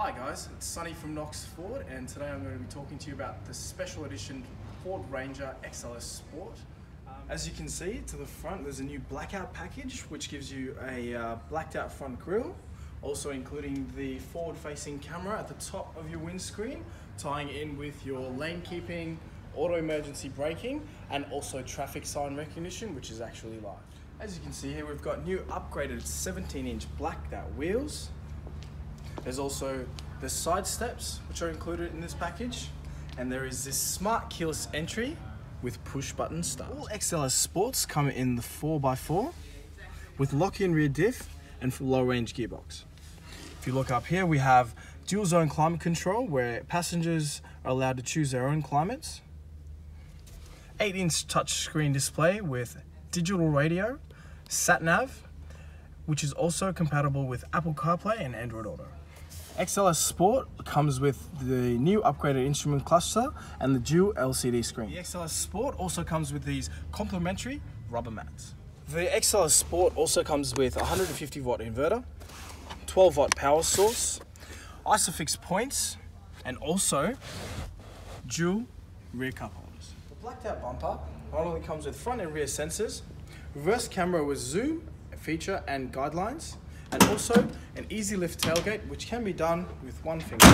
Hi guys, it's Sunny from Knox Ford and today I'm going to be talking to you about the special edition Ford Ranger XLS Sport. Um, as you can see to the front there's a new blackout package which gives you a uh, blacked out front grille also including the forward facing camera at the top of your windscreen tying in with your lane keeping, auto emergency braking and also traffic sign recognition which is actually live. As you can see here we've got new upgraded 17 inch blacked out wheels there's also the side steps, which are included in this package. And there is this smart keyless entry with push button start. All XLS Sports come in the 4x4 with locking rear diff and low range gearbox. If you look up here, we have dual zone climate control where passengers are allowed to choose their own climates. 8 inch touchscreen display with digital radio, sat nav, which is also compatible with Apple CarPlay and Android Auto. XLS Sport comes with the new upgraded instrument cluster and the dual LCD screen. The XLS Sport also comes with these complimentary rubber mats. The XLS Sport also comes with a 150 watt inverter, 12 watt power source, ISOFIX points, and also dual rear cup holders. The blacked out bumper not only comes with front and rear sensors, reverse camera with zoom feature and guidelines, and also an easy lift tailgate which can be done with one finger.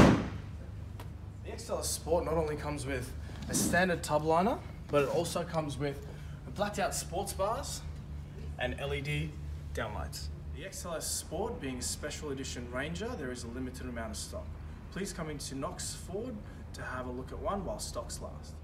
The XLS Sport not only comes with a standard tub liner but it also comes with blacked out sports bars and LED downlights. The XLS Sport being a special edition Ranger there is a limited amount of stock. Please come into Knox Ford to have a look at one while stocks last.